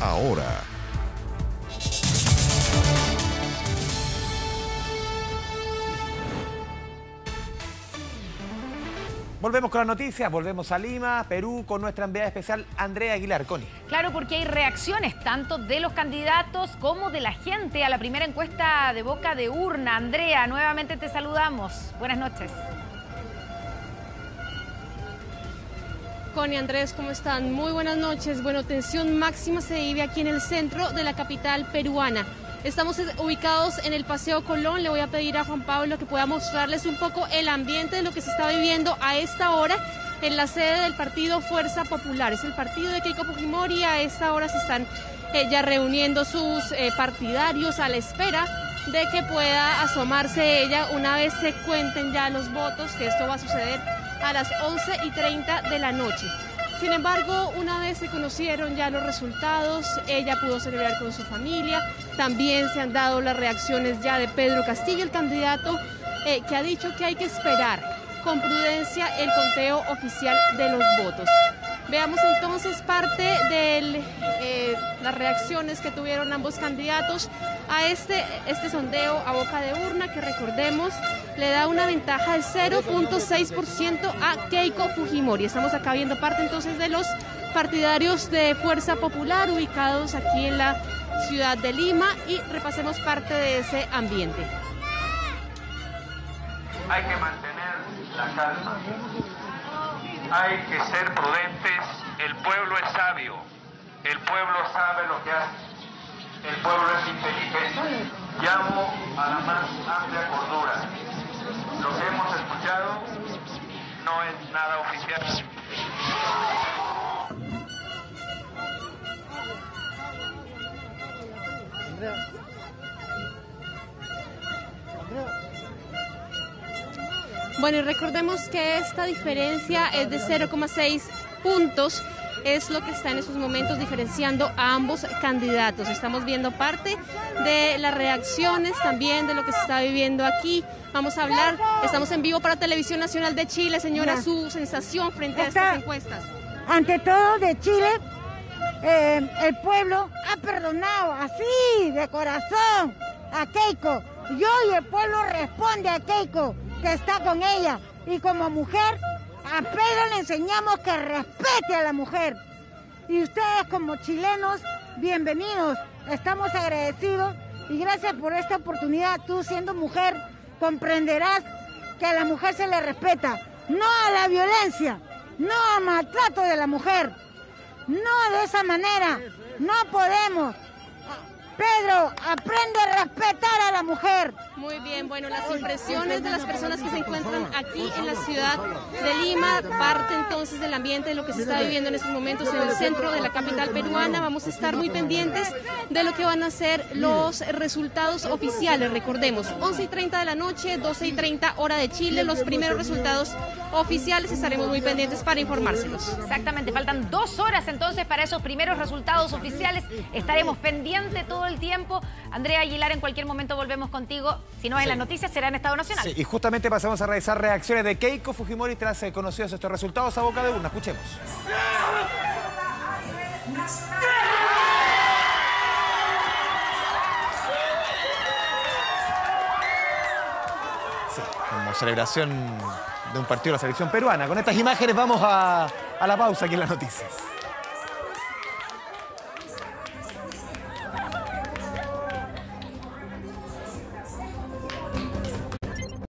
ahora. Volvemos con las noticias, volvemos a Lima, Perú, con nuestra enviada especial Andrea Aguilar. Coni. Claro, porque hay reacciones tanto de los candidatos como de la gente a la primera encuesta de boca de urna. Andrea, nuevamente te saludamos. Buenas noches. Connie, Andrés, ¿cómo están? Muy buenas noches. Bueno, tensión máxima se vive aquí en el centro de la capital peruana. Estamos ubicados en el Paseo Colón. Le voy a pedir a Juan Pablo que pueda mostrarles un poco el ambiente de lo que se está viviendo a esta hora en la sede del partido Fuerza Popular. Es el partido de Keiko Fujimori. A esta hora se están eh, ya reuniendo sus eh, partidarios a la espera de que pueda asomarse ella una vez se cuenten ya los votos, que esto va a suceder a las 11 y 30 de la noche. Sin embargo, una vez se conocieron ya los resultados, ella pudo celebrar con su familia. También se han dado las reacciones ya de Pedro Castillo, el candidato, eh, que ha dicho que hay que esperar con prudencia el conteo oficial de los votos. Veamos entonces parte de eh, las reacciones que tuvieron ambos candidatos a este, este sondeo a boca de urna que recordemos le da una ventaja del 0.6% a Keiko Fujimori. Estamos acá viendo parte entonces de los partidarios de Fuerza Popular ubicados aquí en la ciudad de Lima y repasemos parte de ese ambiente. Hay que mantener la calma, hay que ser prudentes, el pueblo es sabio, el pueblo sabe lo que hace, el pueblo es inteligente. Llamo a la más amplia cordura lo que hemos escuchado no es nada oficial. Bueno, y recordemos que esta diferencia es de 0,6 puntos es lo que está en estos momentos diferenciando a ambos candidatos. Estamos viendo parte de las reacciones también de lo que se está viviendo aquí. Vamos a hablar, estamos en vivo para Televisión Nacional de Chile. Señora, su sensación frente a estas encuestas. Ante todo, de Chile, eh, el pueblo ha perdonado así, de corazón, a Keiko. Y hoy el pueblo responde a Keiko, que está con ella. Y como mujer, a Pedro le enseñamos que respete a la mujer. Y ustedes como chilenos, bienvenidos. Estamos agradecidos y gracias por esta oportunidad. Tú siendo mujer, comprenderás que a la mujer se le respeta. No a la violencia, no al maltrato de la mujer. No de esa manera. No podemos. Pedro, aprende a respetar a la mujer. Muy bien, bueno, las impresiones de las personas que se encuentran aquí en la ciudad de Lima, parte entonces del ambiente de lo que se está viviendo en estos momentos en el centro de la capital peruana. Vamos a estar muy pendientes de lo que van a ser los resultados oficiales. Recordemos, 11 y 30 de la noche, 12 y 30 hora de Chile, los primeros resultados oficiales. Estaremos muy pendientes para informárselos. Exactamente, faltan dos horas entonces para esos primeros resultados oficiales. Estaremos pendientes todo el tiempo. Andrea Aguilar, en cualquier momento volvemos contigo. Si no en las noticias, será en Estado Nacional. y justamente pasamos a realizar reacciones de Keiko Fujimori tras ser conocidos estos resultados a boca de urna. Escuchemos. Sí, como celebración de un partido de la selección peruana. Con estas imágenes vamos a, a la pausa aquí en las noticias.